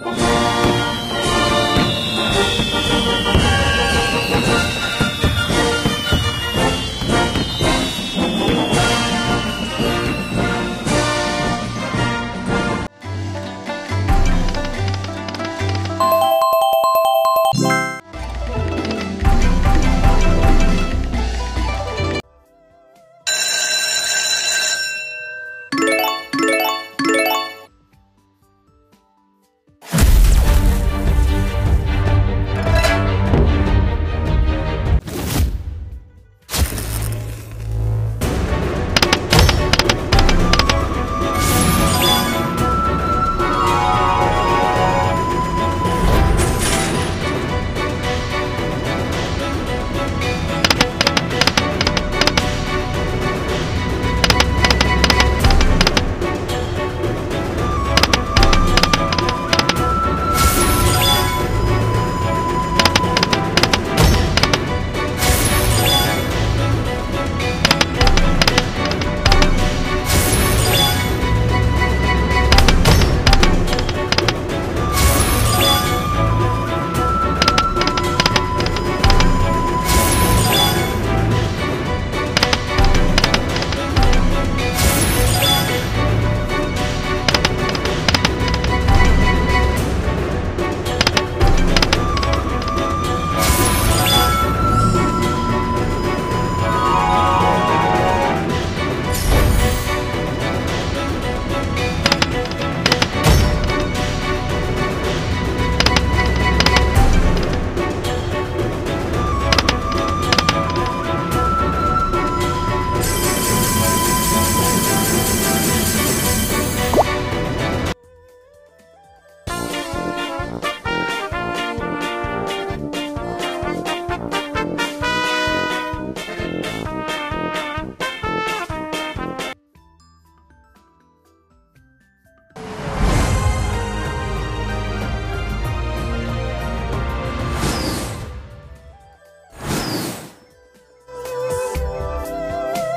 Bye.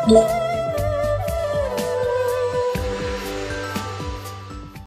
Yeah.